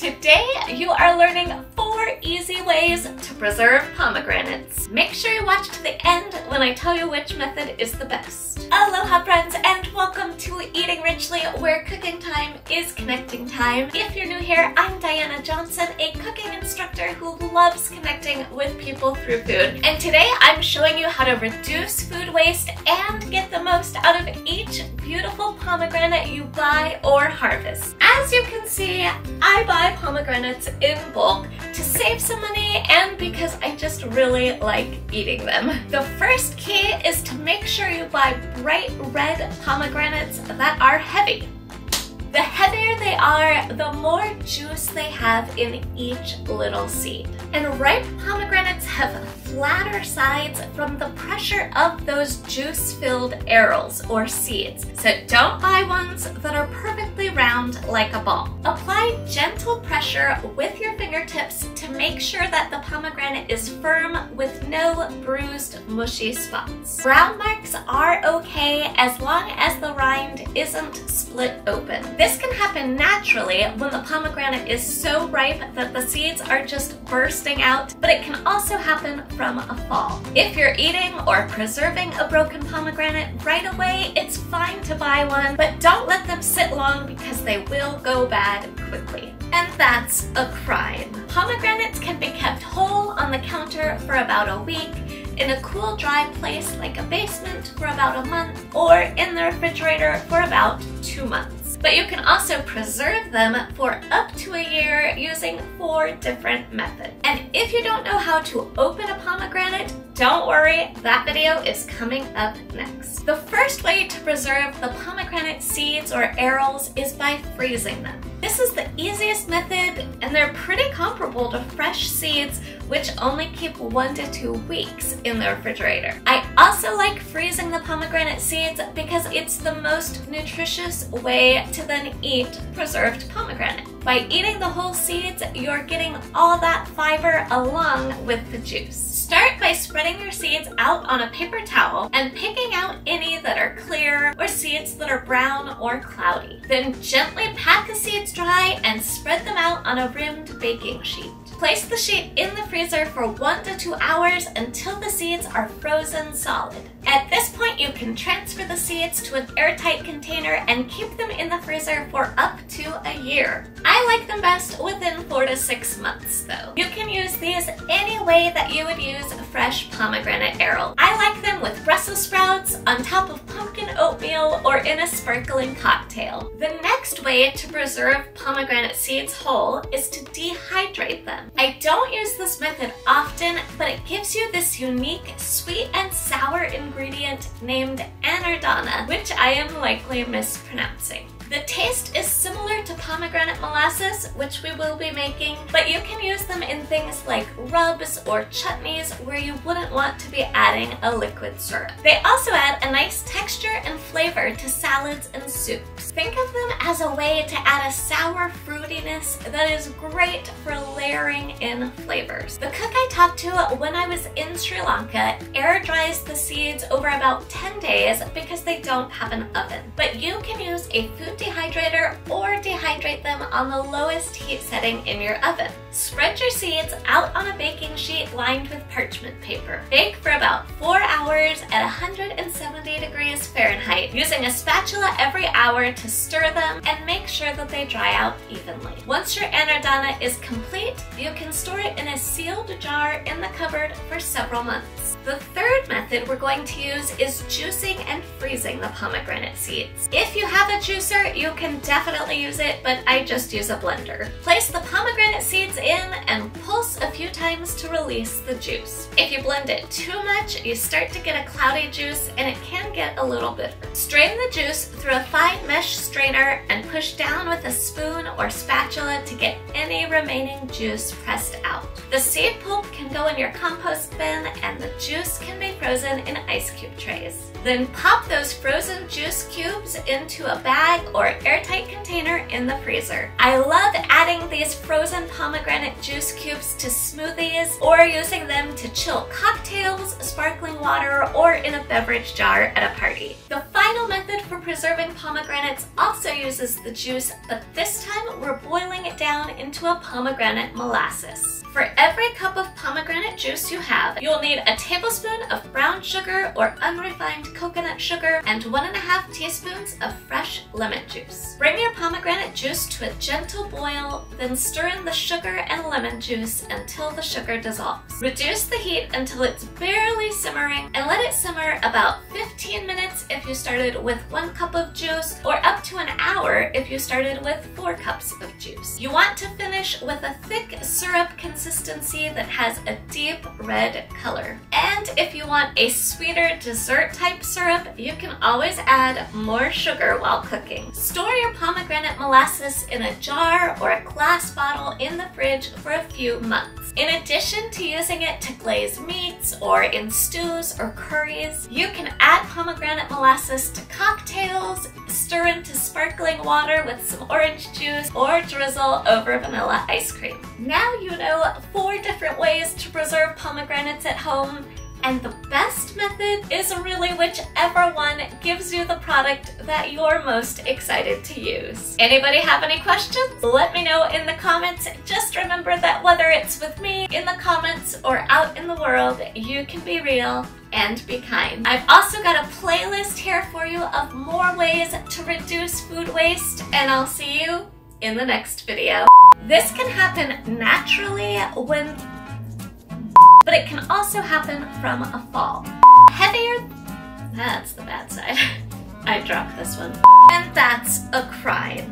Today you are learning four easy ways to preserve pomegranates. Make sure you watch to the end when I tell you which method is the best. Aloha friends and welcome to Eating Richly where cooking time is connecting time. If you're new here, I'm Diana Johnson, a cooking instructor who loves connecting with people through food. And today I'm showing you how to reduce food waste and get the most out of each beautiful pomegranate you buy or harvest. As you can see, I buy pomegranates in bulk to save some money and because I just really like eating them. The first key is to make sure you buy bright red pomegranates that are heavy. The heavier they are, the more juice they have in each little seed. And ripe pomegranates have flatter sides from the pressure of those juice-filled arils or seeds. So don't buy ones that are perfectly round like a ball. Apply gentle pressure with your fingertips to make sure that the pomegranate is firm with no bruised, mushy spots. Brown marks are okay as long as the rind isn't split open. This can happen naturally when the pomegranate is so ripe that the seeds are just bursting out, but it can also happen from a fall. If you're eating or preserving a broken pomegranate right away, it's fine to buy one, but don't let them sit long because they will go bad quickly. And that's a crime. Pomegranates can be kept whole on the counter for about a week, in a cool dry place like a basement for about a month, or in the refrigerator for about two months but you can also preserve them for up to a year using four different methods. And if you don't know how to open a pomegranate, don't worry, that video is coming up next. The first way to preserve the pomegranate seeds or arils is by freezing them. This is the easiest method and they're pretty comparable to fresh seeds which only keep one to two weeks in the refrigerator. I also like freezing the pomegranate seeds because it's the most nutritious way to then eat preserved pomegranate. By eating the whole seeds, you're getting all that fiber along with the juice. Start by spreading your seeds out on a paper towel and picking out any that are clear or seeds that are brown or cloudy. Then gently pat the seeds dry and spread them out on a rimmed baking sheet. Place the sheet in the freezer for one to two hours until the seeds are frozen solid. At this point, you can transfer the seeds to an airtight container and keep them in the freezer for up to a year. I like them best within four to six months though. You can use these any way that you would use fresh pomegranate aril. I like them with Brussels sprouts, on top of pumpkin oatmeal, or in a sparkling cocktail. The next way to preserve pomegranate seeds whole is to dehydrate them. I don't use this method often, but it gives you this unique sweet and sour ingredient named anardana, which I am likely mispronouncing. The taste is similar to pomegranate molasses, which we will be making, but you can use them in things like rubs or chutneys where you wouldn't want to be adding a liquid syrup. They also add a nice texture and flavor to salads and soups. Think of them as a way to add a sour fruitiness that is great for layering in flavors. The cook I talked to when I was in Sri Lanka air dries the seeds over about 10 days because they don't have an oven. But you can use a food dehydrator or dehydrate them on the lowest heat setting in your oven. Spread your seeds out on a baking sheet lined with parchment paper. Bake for about 4 hours at 170 degrees Fahrenheit using a spatula every hour to stir them and make sure that they dry out evenly. Once your anardana is complete, you can store it in a sealed jar in the cupboard for several months. The third method we're going to use is juicing and freezing the pomegranate seeds. If you have a juicer, you can definitely use it, but I just use a blender. Place the pomegranate seeds in and pulse a few times to release the juice. If you blend it too much, you start to get a cloudy juice and it can get a little bitter. Strain the juice through a fine mesh strainer and push down with a spoon or spatula to get any remaining juice pressed out. The seed pulp can go in your compost bin and the juice can be frozen in ice cube trays. Then pop those frozen juice cubes into a bag or airtight container in the freezer. I love adding these frozen pomegranate juice cubes to smoothies or using them to chill cocktails, sparkling water, or in a beverage jar at a party. The final method for preserving pomegranates also uses the juice, but this time we're boiling it down into a pomegranate molasses. For every cup of pomegranate juice you have, you'll need a tablespoon of brown sugar or unrefined coconut sugar and one and a half teaspoons of fresh lemon juice. Bring your pomegranate juice to a gentle boil, then stir in the sugar and lemon juice until the sugar dissolves. Reduce the heat until it's barely simmering and let it simmer about 15 minutes if you started with one cup of juice or up to an hour if you started with four cups of juice. You want to finish with a thick syrup consistency that has a deep red color. And if you want a sweeter dessert type syrup, you can always add more sugar while cooking. Store your pomegranate molasses in a jar or a glass bottle in the fridge for a few months. In addition to using it to glaze meats or in stews or curries, you can add pomegranate molasses to cocktails, stir into sparkling water with some orange juice, or drizzle over vanilla ice cream. Now you know four different ways to preserve pomegranates at home and the best method is really whichever one gives you the product that you're most excited to use. Anybody have any questions? Let me know in the comments. Just remember that whether it's with me in the comments or out in the world, you can be real and be kind. I've also got a playlist here for you of more ways to reduce food waste and I'll see you in the next video. This can happen naturally when but it can also happen from a fall. Heavier, that's the bad side. I dropped this one. And that's a crime.